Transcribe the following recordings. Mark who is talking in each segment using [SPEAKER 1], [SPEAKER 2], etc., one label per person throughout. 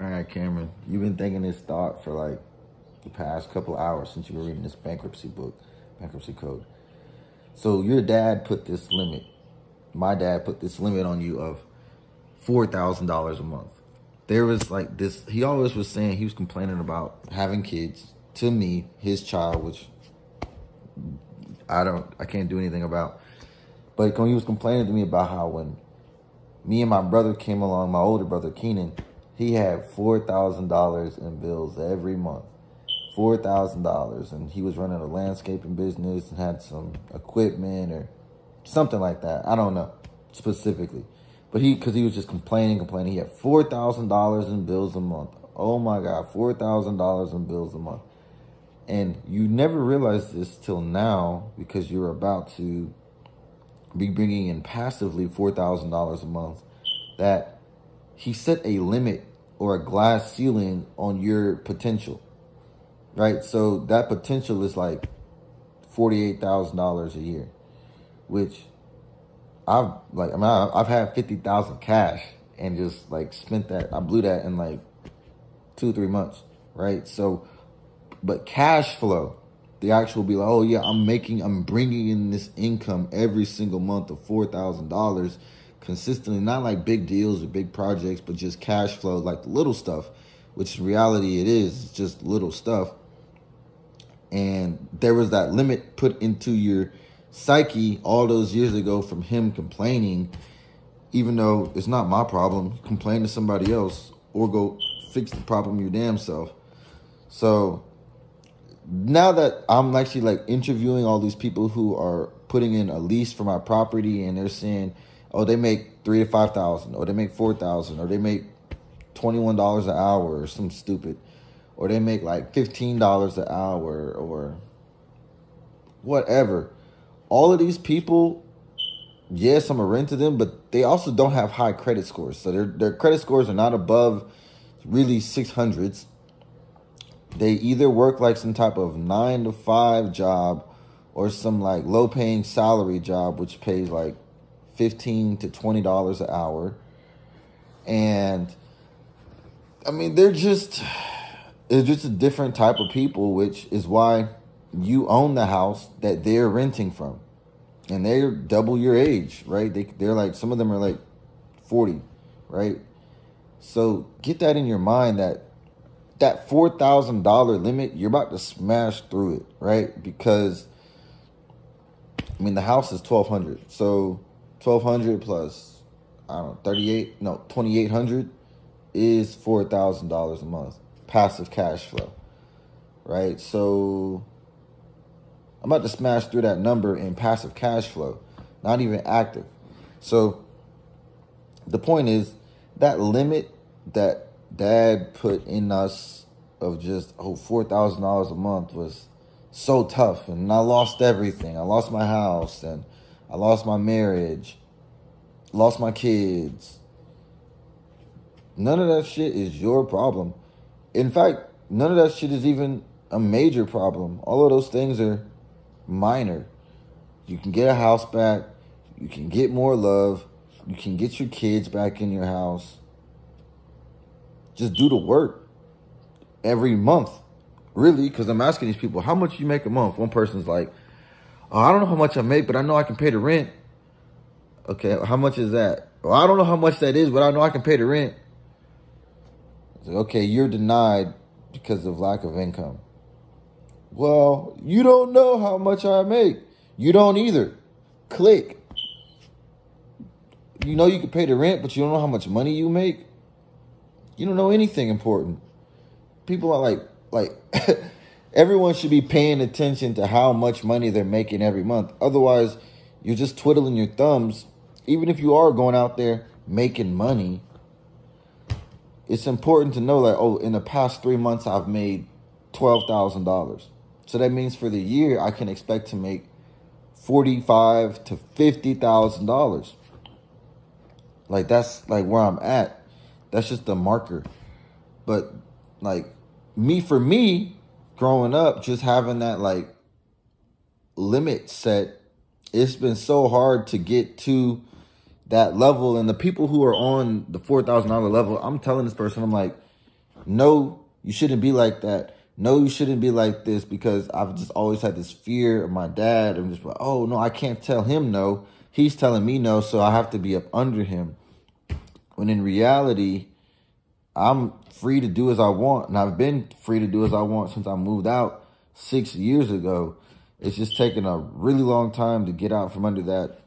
[SPEAKER 1] All right, Kamran, you've been thinking this thought for like the past couple hours since you were reading this bankruptcy book, bankruptcy code. So your dad put this limit. My dad put this limit on you of four thousand dollars a month. There was like this. He always was saying he was complaining about having kids to me, his child, which I don't, I can't do anything about. But he was complaining to me about how when me and my brother came along, my older brother Keenan he had $4,000 in bills every month. $4,000. And he was running a landscaping business and had some equipment or something like that. I don't know specifically. But he, because he was just complaining, complaining. He had $4,000 in bills a month. Oh my God, $4,000 in bills a month. And you never realize this till now because you're about to be bringing in passively $4,000 a month that he set a limit or a glass ceiling on your potential, right? So that potential is like $48,000 a year, which I've like, I mean, I've had 50,000 cash and just like spent that. I blew that in like two, three months, right? So, but cash flow, the actual be like, oh yeah, I'm making, I'm bringing in this income every single month of $4,000 consistently, not like big deals or big projects, but just cash flow, like little stuff, which in reality it is, it's just little stuff. And there was that limit put into your psyche all those years ago from him complaining, even though it's not my problem, complain to somebody else or go fix the problem your damn self. So now that I'm actually like interviewing all these people who are putting in a lease for my property and they're saying, oh, they make three to five thousand, or they make four thousand, or they make twenty one dollars an hour, or some stupid, or they make like fifteen dollars an hour, or whatever. All of these people, yes, I'm a rent to them, but they also don't have high credit scores. So their their credit scores are not above really six hundreds. They either work like some type of nine to five job or some like low paying salary job which pays like 15 to 20 dollars an hour. And i mean they're just it's just a different type of people which is why you own the house that they're renting from. And they're double your age right? They, they're like some of them are like 40 right? So get that in your mind that that $4000 limit you're about to smash through it right? Because i mean the house is 1200 so 1200 plus I don't know 38 no 2800 is $4,000 a month passive cash flow right? So I'm about to smash through that number in passive cash flow not even active. So the point is that limit that dad put in us of just oh $4,000 a month was so tough and I lost everything. I lost my house and I lost my marriage, lost my kids. None of that shit is your problem. In fact, none of that shit is even a major problem. All of those things are minor. You can get a house back. You can get more love. You can get your kids back in your house. Just do the work every month. Really, because I'm asking these people, how much you make a month? One person's like, Oh, I don't know how much I make, but I know I can pay the rent. Okay, how much is that? Well, I don't know how much that is, but I know I can pay the rent. Like, okay, you're denied because of lack of income. Well, you don't know how much I make. You don't either. Click. You know you can pay the rent, but you don't know how much money you make. You don't know anything important. People are like, like, everyone should be paying attention to how much money they're making every month. Otherwise, you're just twiddling your thumbs. Even if you are going out there making money, it's important to know that, oh, in the past three months, I've made $12,000. So that means for the year, I can expect to make forty-five to fifty thousand dollars. Like that's like where I'm at. That's just the marker. But like me for me, growing up, just having that like limit set, it's been so hard to get to that level. And the people who are on the $4,000 level, I'm telling this person, I'm like, no, you shouldn't be like that. No, you shouldn't be like this because I've just always had this fear of my dad. I'm just like, oh no, I can't tell him no. He's telling me no, so I have to be up under him. When in reality, I'm free to do as I want, and I've been free to do as I want since I moved out six years ago. It's just taken a really long time to get out from under that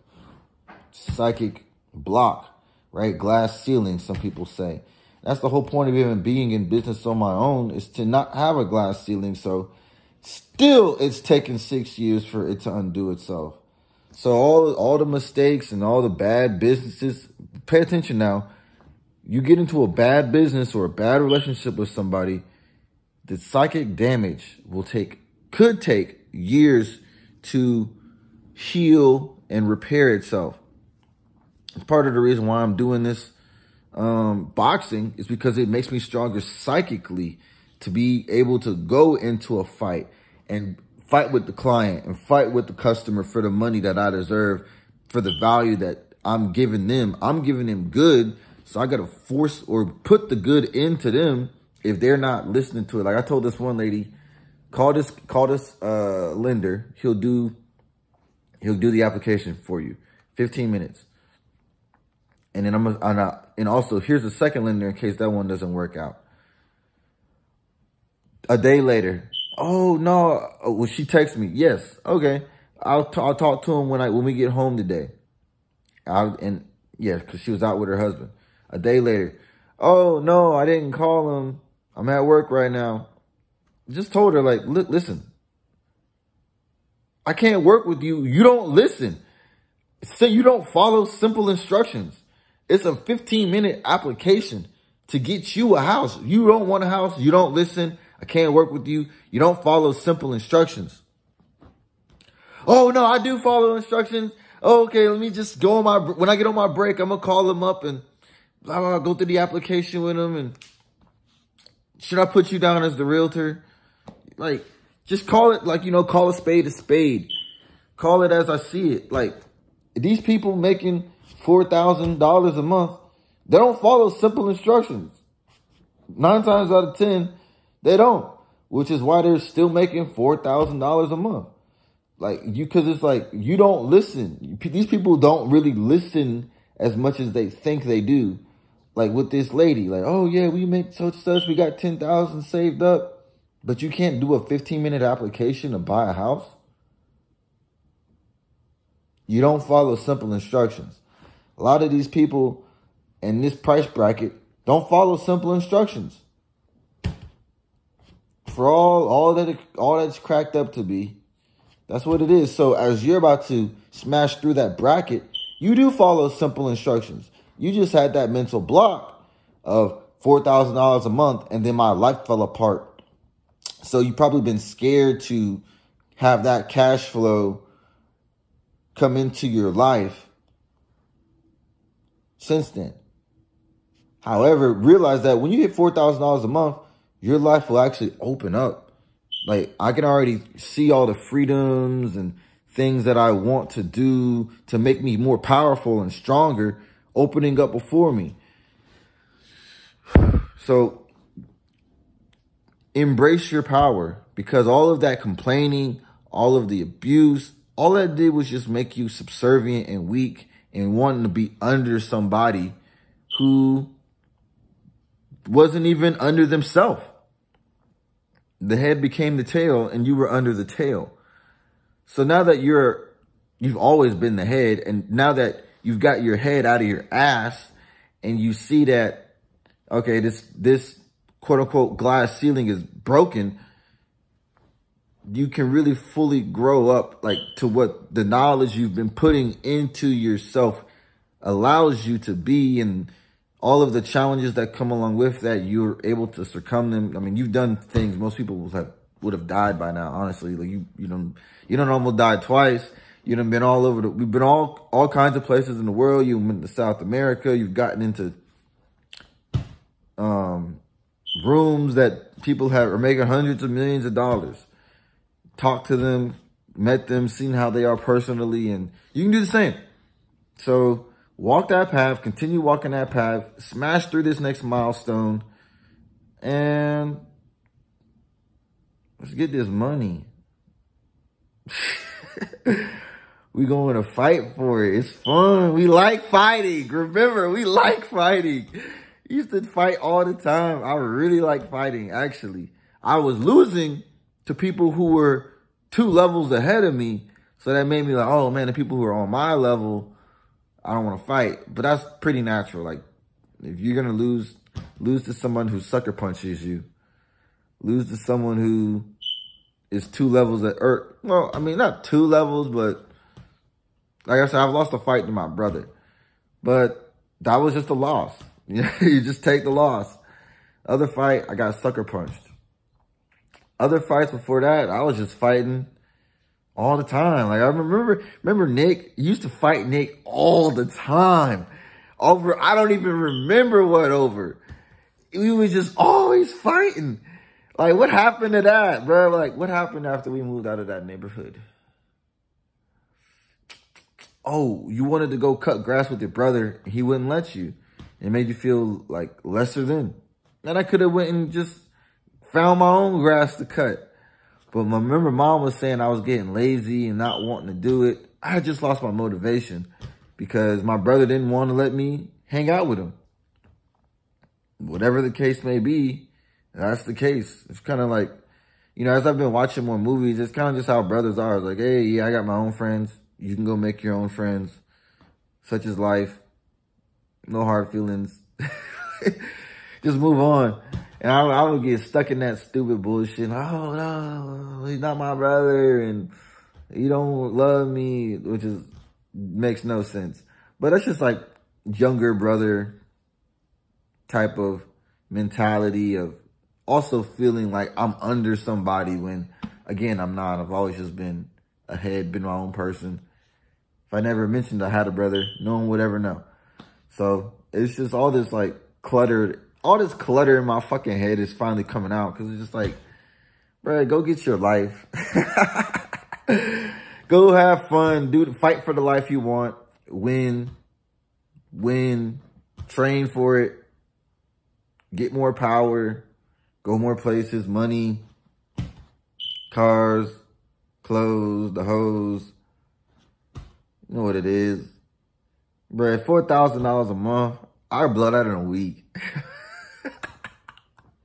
[SPEAKER 1] psychic block, right? Glass ceiling, some people say. That's the whole point of even being in business on my own is to not have a glass ceiling. So still it's taken six years for it to undo itself. So all, all the mistakes and all the bad businesses, pay attention now. You get into a bad business or a bad relationship with somebody, the psychic damage will take, could take years to heal and repair itself. It's part of the reason why I'm doing this um, boxing is because it makes me stronger psychically to be able to go into a fight and fight with the client and fight with the customer for the money that I deserve, for the value that I'm giving them. I'm giving them good, so I got to force or put the good into them if they're not listening to it. Like I told this one lady, call this call this uh, lender. He'll do he'll do the application for you. 15 minutes. And then I'm, not, and also here's the second lender in case that one doesn't work out. A day later, oh no, oh, well she texts me, yes, okay, I'll I'll talk to him when I when we get home today. I and yeah, because she was out with her husband. A day later, oh no, I didn't call him. I'm at work right now. Just told her like, look, listen, I can't work with you. You don't listen. So you don't follow simple instructions. It's a 15 minute application to get you a house. You don't want a house. You don't listen. I can't work with you. You don't follow simple instructions. Oh, no, I do follow instructions. Oh, okay, let me just go on my, when I get on my break, I'm going to call them up and blah, blah, go through the application with them. And should I put you down as the realtor? Like, just call it like, you know, call a spade a spade. Call it as I see it. Like, these people making $4,000 a month, they don't follow simple instructions. Nine times out of 10, they don't, which is why they're still making $4,000 a month. Like you, cause it's like, you don't listen. These people don't really listen as much as they think they do. Like with this lady, like, oh yeah, we make such such, we got 10,000 saved up, but you can't do a 15 minute application to buy a house. You don't follow simple instructions. A lot of these people in this price bracket don't follow simple instructions. For all all that all that's cracked up to be, that's what it is. So as you're about to smash through that bracket, you do follow simple instructions. You just had that mental block of four thousand dollars a month, and then my life fell apart. So you probably been scared to have that cash flow come into your life since then. However, realize that when you hit $4,000 a month, your life will actually open up. Like I can already see all the freedoms and things that I want to do to make me more powerful and stronger opening up before me. So embrace your power because all of that complaining, all of the abuse, all that did was just make you subservient and weak and wanting to be under somebody who wasn't even under themselves. The head became the tail and you were under the tail. So now that you're, you've always been the head and now that you've got your head out of your ass and you see that, okay, this, this quote unquote glass ceiling is broken you can really fully grow up like to what the knowledge you've been putting into yourself allows you to be and all of the challenges that come along with that you're able to succumb them. I mean you've done things most people would have would have died by now honestly. Like you you don't you don't almost die twice you have been all over the we've been all all kinds of places in the world you've been to south america you've gotten into um rooms that people have are making hundreds of millions of dollars talked to them, met them, seen how they are personally, and you can do the same. So walk that path, continue walking that path, smash through this next milestone, And let's get this money. we going to fight for it. It's fun. We like fighting. Remember, we like fighting. used to fight all the time. I really like fighting, actually. I was losing to people who were two levels ahead of me. So that made me like, oh man, the people who are on my level, I don't want to fight. But that's pretty natural. Like, if you're going to lose, lose to someone who sucker punches you, lose to someone who is two levels at, or, er, well, I mean, not two levels, but like I said, I've lost a fight to my brother. But that was just a loss. you just take the loss. Other fight, I got sucker punched. Other fights before that, I was just fighting all the time. Like I remember, remember Nick used to fight Nick all the time over. I don't even remember what over. We was just always fighting. Like what happened to that, bro? Like what happened after we moved out of that neighborhood? Oh, you wanted to go cut grass with your brother. He wouldn't let you. It made you feel like lesser than. And I could have went and just found my own grass to cut. But my, remember mom was saying I was getting lazy and not wanting to do it. I just lost my motivation because my brother didn't want to let me hang out with him. Whatever the case may be, that's the case. It's kind of like, you know, as I've been watching more movies, it's kind of just how brothers are. It's like, hey, yeah, I got my own friends. You can go make your own friends. Such is life. No hard feelings. just move on. And I, I would get stuck in that stupid bullshit. Oh, no, he's not my brother. And he don't love me, which is makes no sense. But that's just like younger brother type of mentality of also feeling like I'm under somebody when, again, I'm not. I've always just been ahead, been my own person. If I never mentioned I had a brother, no one would ever know. So it's just all this like cluttered all this clutter in my fucking head is finally coming out because it's just like, bro, go get your life. go have fun, do the fight for the life you want, win, win, train for it, get more power, go more places, money, cars, clothes, the hose. You know what it is. Bro, $4,000 a month, I blow that in a week.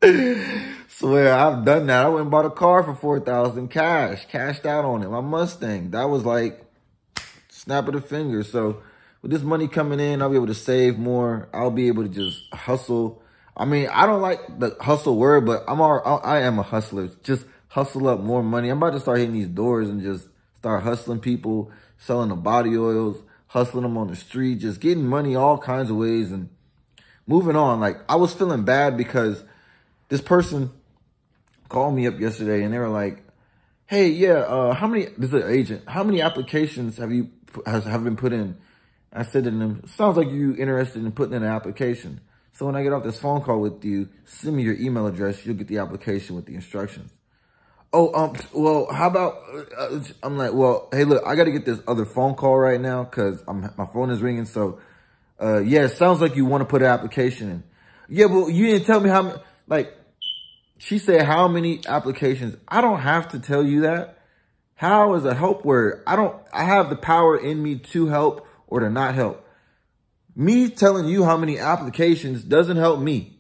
[SPEAKER 1] Swear, I've done that. I went and bought a car for 4000 cash, cashed out on it. My Mustang. That was like snap of the finger. So with this money coming in, I'll be able to save more. I'll be able to just hustle. I mean, I don't like the hustle word, but I'm all, I am a hustler. Just hustle up more money. I'm about to start hitting these doors and just start hustling people, selling the body oils, hustling them on the street, just getting money all kinds of ways and moving on. Like I was feeling bad because this person called me up yesterday and they were like, hey, yeah, uh, how many, this is an agent, how many applications have you, has, have been put in? I said to them, sounds like you interested in putting in an application. So when I get off this phone call with you, send me your email address. You'll get the application with the instructions. Oh, um, well, how about, uh, I'm like, well, hey, look, I got to get this other phone call right now because I'm my phone is ringing. So, uh, yeah, it sounds like you want to put an application in. Yeah, well, you didn't tell me how many, like, she said, how many applications? I don't have to tell you that. How is a help word? I don't, I have the power in me to help or to not help. Me telling you how many applications doesn't help me.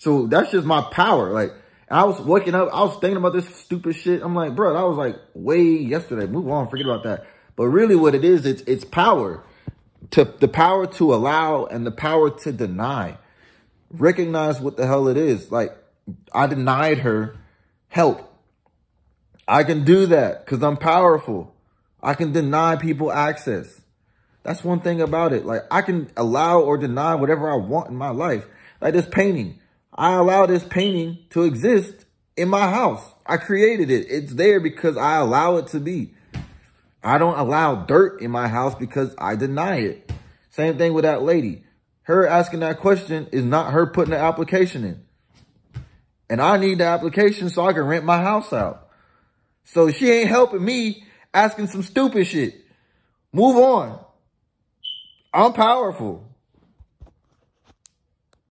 [SPEAKER 1] So that's just my power. Like, I was waking up, I was thinking about this stupid shit. I'm like, bro, that was like way yesterday. Move on, forget about that. But really what it is, it's it's power. To the power to allow and the power to deny recognize what the hell it is. Like, I denied her help. I can do that because I'm powerful. I can deny people access. That's one thing about it. Like, I can allow or deny whatever I want in my life. Like this painting. I allow this painting to exist in my house. I created it. It's there because I allow it to be. I don't allow dirt in my house because I deny it. Same thing with that lady her asking that question is not her putting the application in. And I need the application so I can rent my house out. So she ain't helping me asking some stupid shit. Move on. I'm powerful.